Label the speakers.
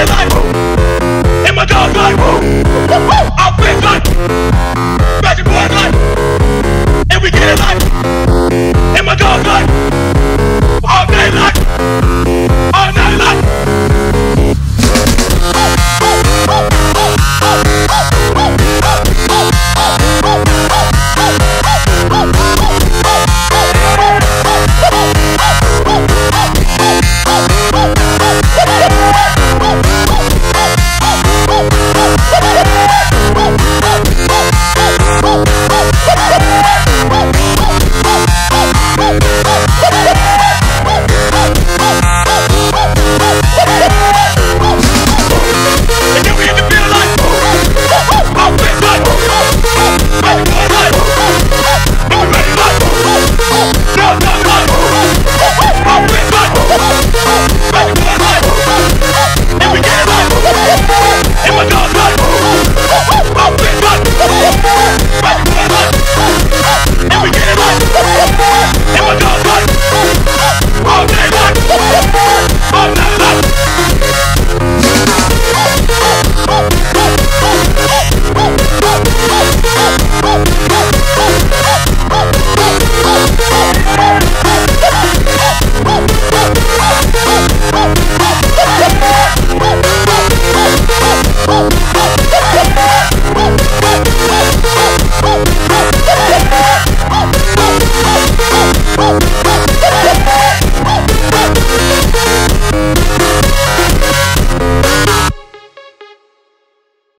Speaker 1: in my I'm Magic boy And we get it In my dog